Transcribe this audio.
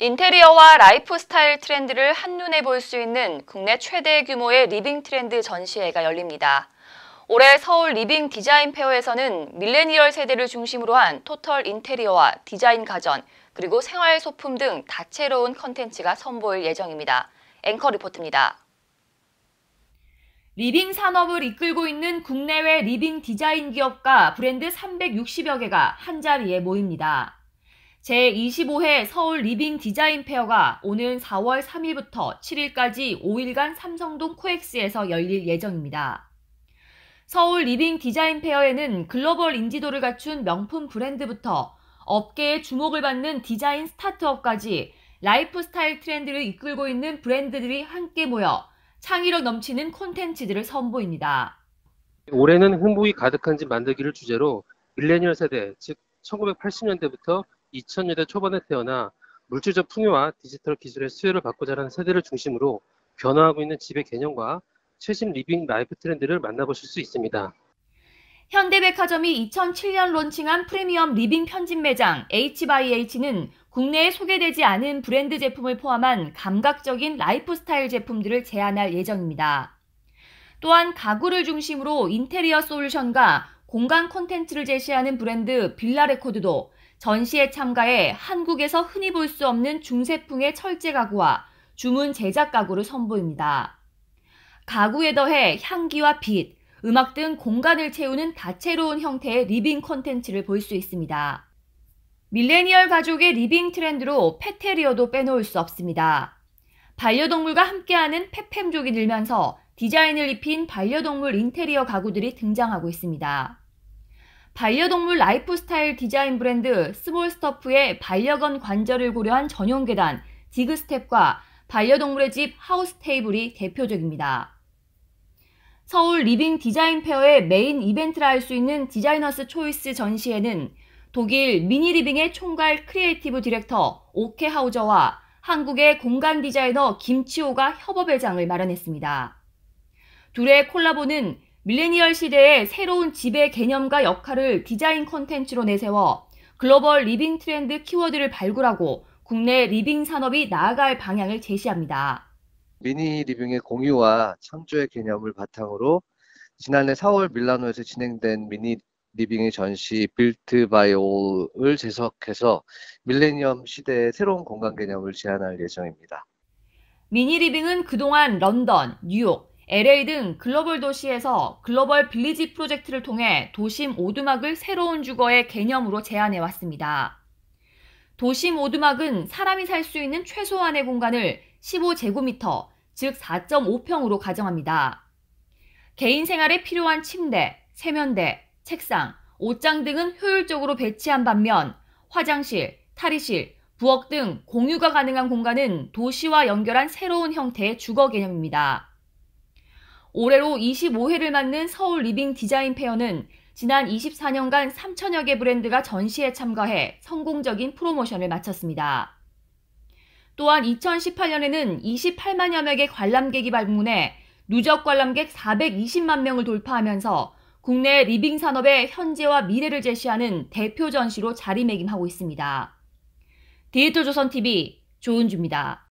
인테리어와 라이프 스타일 트렌드를 한눈에 볼 수 있는 국내 최대 규모의 living 트렌드 전시회가 열립니다. 올해 서울 리빙 디자인 페어에서는 밀레니얼 세대를 중심으로 한 토털 인테리어와 디자인 가전, 그리고 생활 소품 등 다채로운 컨텐츠가 선보일 예정입니다. 앵커 리포트입니다. living 산업을 이끌고 있는 국내외 living 디자인 기업과 브랜드 360여 개가 한자리에 모입니다. 제25회 서울 리빙 디자인 페어가 오는 4월 3일부터 7일까지 5일간 삼성동 코엑스에서 열릴 예정입니다. 서울 리빙 디자인 페어에는 글로벌 인지도를 갖춘 명품 브랜드부터 업계의 주목을 받는 디자인 스타트업까지 라이프 스타일 트렌드를 이끌고 있는 브랜드들이 함께 모여 창의력 넘치는 콘텐츠들을 선보입니다. 올해는 행복이 가득한 집 만들기를 주제로 밀레니얼 세대, 즉 1980년대부터 2000년대 초반에 태어나 물질적 풍요와 디지털 기술의 수혜를 받고 자라는 세대를 중심으로 변화하고 있는 집의 개념과 최신 living 라이프 트렌드를 만나보실 수 있습니다. 현대백화점이 2007년 론칭한 프리미엄 living 편집 매장 H-H는 국내에 소개되지 않은 브랜드 제품을 포함한 감각적인 라이프 스타일 제품들을 제안할 예정입니다. 또한 가구를 중심으로 인테리어 솔루션과 공간 콘텐츠를 제시하는 브랜드 빌라레코드도 전시에 참가해 한국에서 흔히 볼 수 없는 중세풍의 철제 가구와 주문 제작 가구를 선보입니다. 가구에 더해 향기와 빛, 음악 등 공간을 채우는 다채로운 형태의 living 콘텐츠를 볼 수 있습니다. 밀레니얼 가족의 living 트렌드로 petterior도 빼놓을 수 없습니다. 반려동물과 함께하는 펫팸족이 늘면서 디자인을 입힌 반려동물 인테리어 가구들이 등장하고 있습니다. 반려동물 라이프 스타일 디자인 브랜드 스몰스터프의 반려견 관절을 고려한 전용 계단 도그스텝과 반려동물의 집 하우스 테이블이 대표적입니다. 서울 리빙 디자인 페어의 메인 이벤트라 할 수 있는 디자이너스 초이스 전시회는 독일 미니 리빙의 총괄 creative director 오케 하우저와 한국의 공간 디자이너 김치호가 협업의 장을 마련했습니다. 둘의 콜라보는 밀레니얼 시대의 새로운 집의 개념과 역할을 디자인 콘텐츠로 내세워 글로벌 living 트렌드 키워드를 발굴하고 국내 living 산업이 나아갈 방향을 제시합니다. 미니 리빙의 공유와 창조의 개념을 바탕으로 지난해 4월 밀라노에서 진행된 미니 리빙의 전시 Built By All을 재해석해서 밀레니엄 시대의 새로운 공간 개념을 제안할 예정입니다. 미니 리빙은 그동안 런던, 뉴욕, LA 등 글로벌 도시에서 글로벌 빌리지 프로젝트를 통해 도심 오두막을 새로운 주거의 개념으로 제안해 왔습니다. 도심 오두막은 사람이 살 수 있는 최소한의 공간을 15제곱미터, 즉 4.5평으로 가정합니다. 개인 생활에 필요한 침대, 세면대, 책상, 옷장 등은 효율적으로 배치한 반면 화장실, 탈의실, 부엌 등 공유가 가능한 공간은 도시와 연결한 새로운 형태의 주거 개념입니다. 올해로 25회를 맞는 서울 리빙 디자인 페어는 지난 24년간 3천여 개 브랜드가 전시에 참가해 성공적인 프로모션을 마쳤습니다. 또한 2018년에는 28만여 명의 관람객이 방문해 누적 관람객 420만 명을 돌파하면서 국내 living 산업의 현재와 미래를 제시하는 대표 전시로 자리매김하고 있습니다. 디지털 조선TV 조은주입니다.